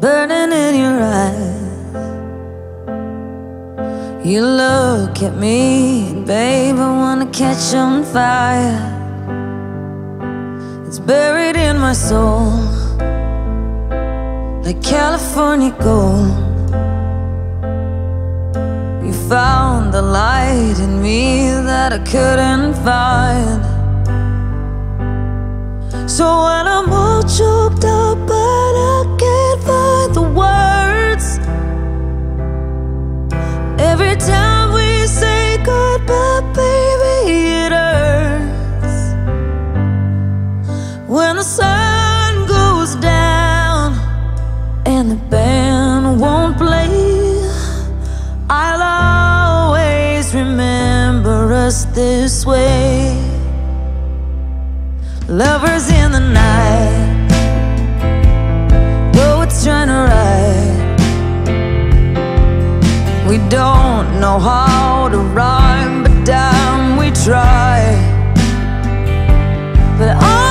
burning in your eyes. You look at me, and babe, I wanna catch on fire. It's buried in my soul, like California gold. You found the light in me that I couldn't find. So when I'm all choked up. this way. Lovers in the night. Though it's trying to ride. We don't know how to rhyme But damn we try. But I